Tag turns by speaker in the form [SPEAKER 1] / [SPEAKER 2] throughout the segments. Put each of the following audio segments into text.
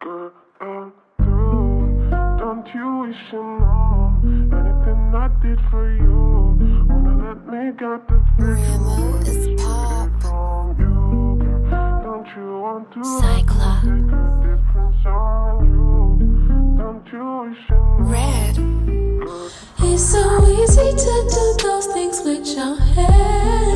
[SPEAKER 1] Girl, Anything I did for you.
[SPEAKER 2] Is pop.
[SPEAKER 1] From you. Don't you want to
[SPEAKER 2] Cyclops.
[SPEAKER 1] Don't you
[SPEAKER 2] Red.
[SPEAKER 3] It's so easy to do those things with your head.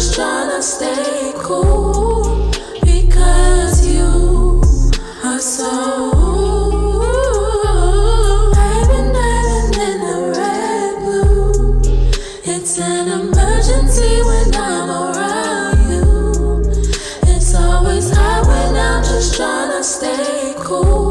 [SPEAKER 3] just trying to stay cool because you are so. I've been in the red blue. It's an emergency when I'm around you. It's always hot when I'm just stay cool.